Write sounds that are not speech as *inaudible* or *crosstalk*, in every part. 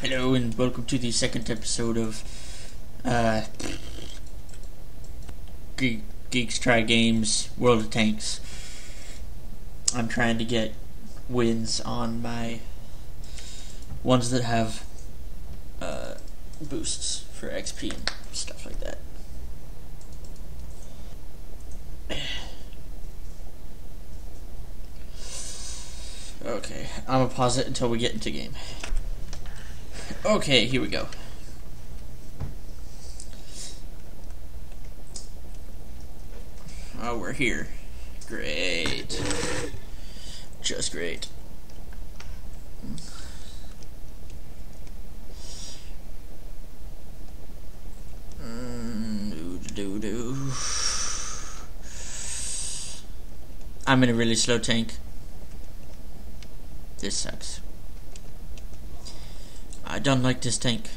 Hello and welcome to the second episode of uh, Ge- Geeks Try Games World of Tanks. I'm trying to get wins on my ones that have uh, boosts for XP and stuff like that. *sighs* Okay, I'm gonna pause it until we get into game. Okay, here we go. Oh, we're here. Great. Just great. Mm. I'm in a really slow tank. This sucks. I don't like this tank.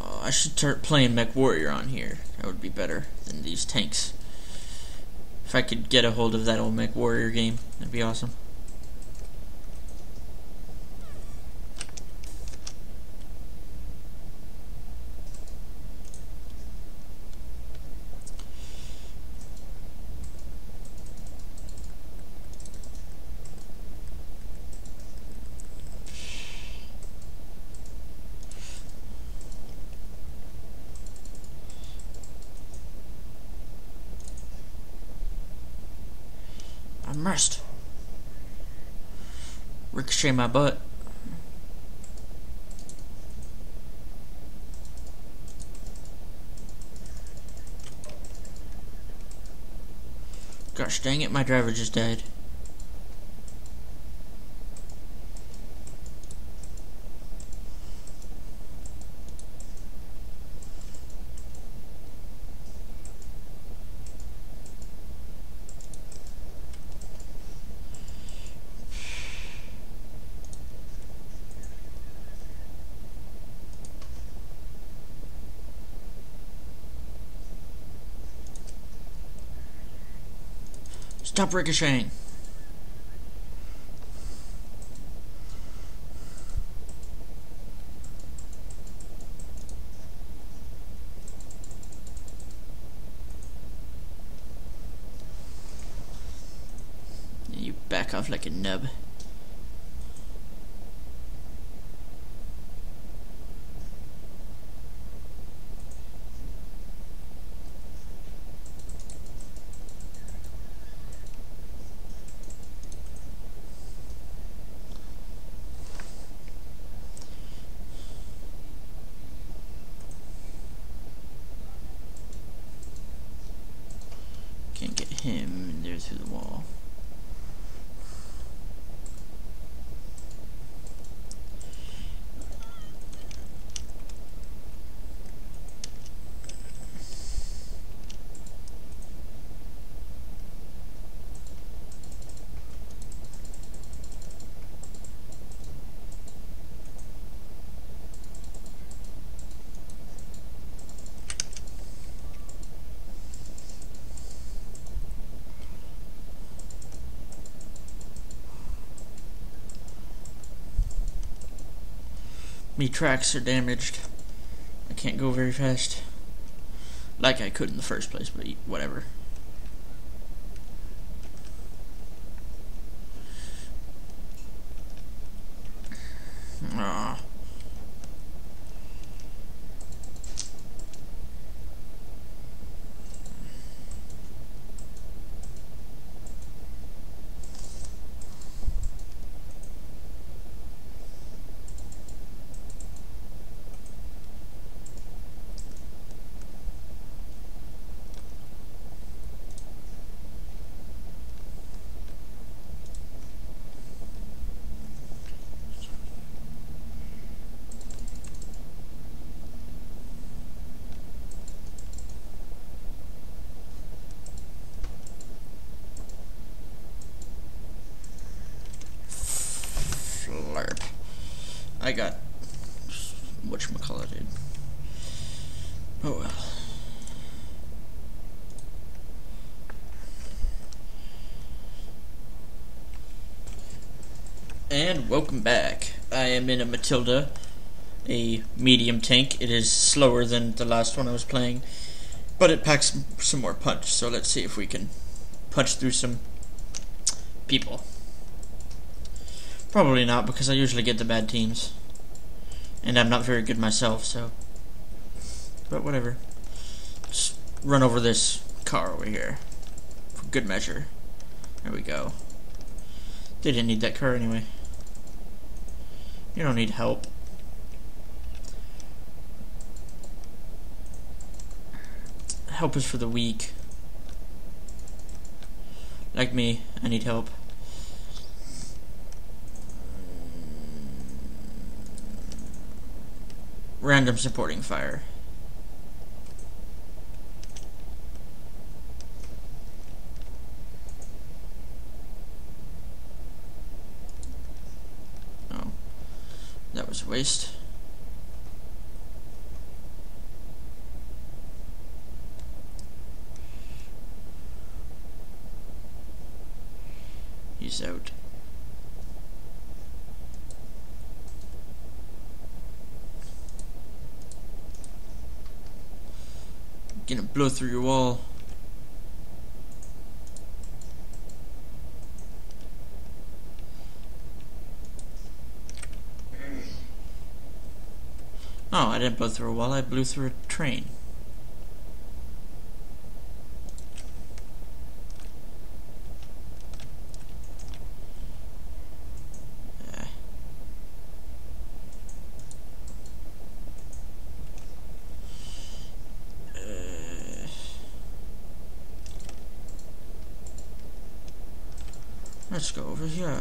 Oh, I should start playing Mech Warrior on here. That would be better than these tanks. If I could get a hold of that old Mech Warrior game, that'd be awesome. Immersed. Ricochet my butt. Gosh dang it, my driver just died. Stop ricocheting. You back off like a nub. Can't get through the wall. Me tracks are damaged. I can't go very fast. Like I could in the first place, but whatever. Aw. Flurp. I got whatchamacallit. Oh well. And welcome back. I am in a Matilda, a medium tank. It is slower than the last one I was playing, but it packs some more punch, so let's see if we can punch through some people. Probably not, because I usually get the bad teams. And I'm not very good myself, so... But whatever. Just run over this car over here. For good measure. There we go. They didn't need that car anyway. You don't need help. Help is for the weak. Like me, I need help. Random supporting fire. That was a waste. He's out. Gonna blow through your wall. Oh, I didn't blow through a wall, I blew through a train. Let's go over here.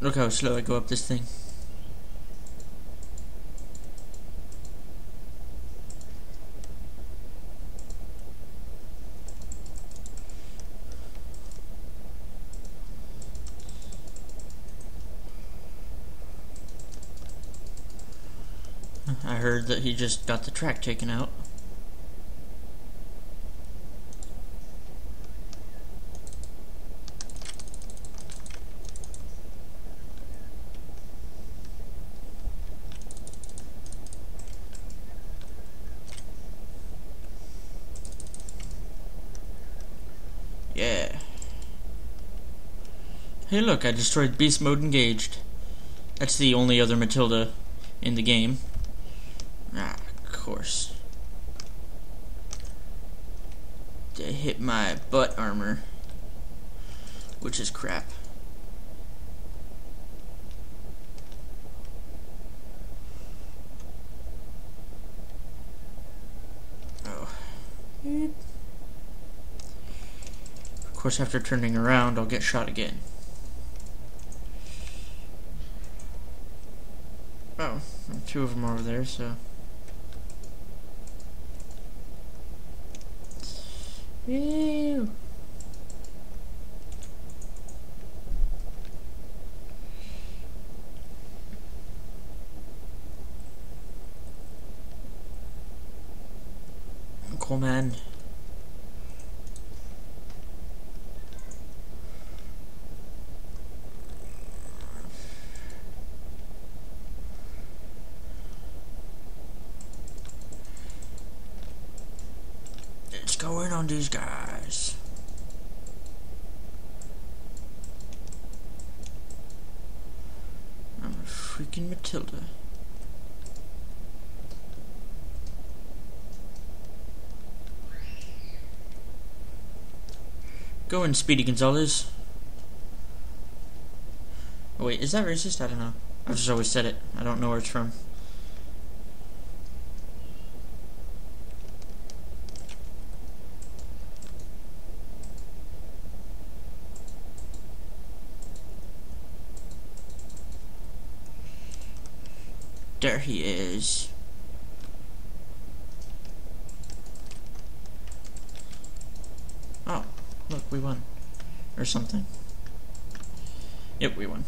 Look how slow I go up this thing. I heard that he just got the track taken out. Yeah. Hey look, I destroyed beast mode engaged. That's the only other Matilda in the game. Ah, of course. They hit my butt armor. Which is crap. Oh. Beep course, after turning around, I'll get shot again. Oh, two of them over there, so... Ew. Coleman. go in on these guys. I'm a freaking Matilda. Go in, Speedy Gonzales. Oh, wait, is that racist? I don't know. I've just always said it. I don't know where it's from. There he is. Oh, look, we won. Or something. Yep, we won.